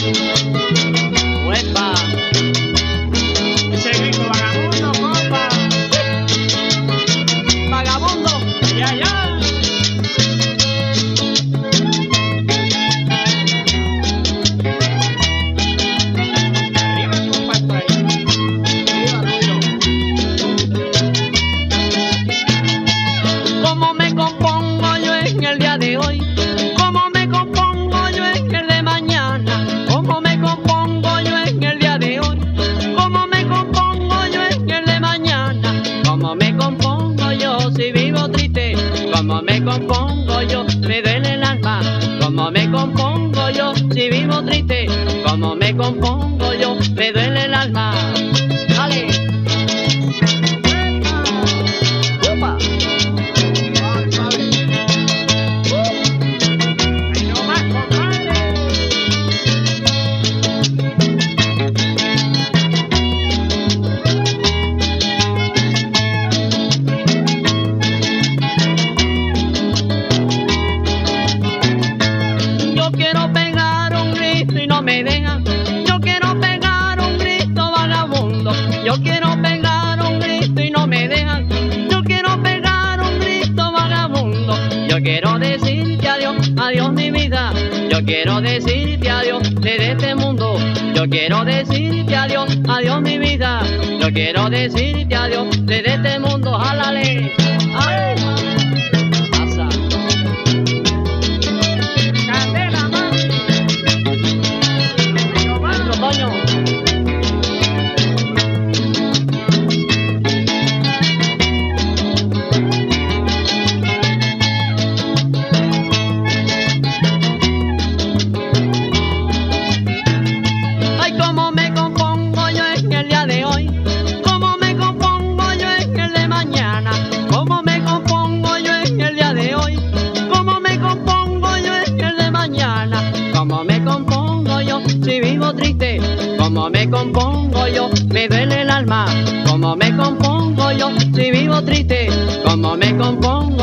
Música si vivo triste? ¿Cómo me compongo yo? Me duele el alma. ¿Cómo me compongo yo si vivo triste? ¿Cómo me compongo yo? Me duele el alma. Y no me dejan. Yo quiero pegar un grito vagabundo. Yo quiero pegar un grito y no me dejan. Yo quiero pegar un grito vagabundo. Yo quiero decirte adiós, adiós mi vida. Yo quiero decirte adiós desde este mundo. Yo quiero decirte adiós, adiós mi vida. Yo quiero decirte adiós desde este mundo. Si vivo triste, cómo me compongo yo, me duele el alma, cómo me compongo yo si vivo triste, cómo me compongo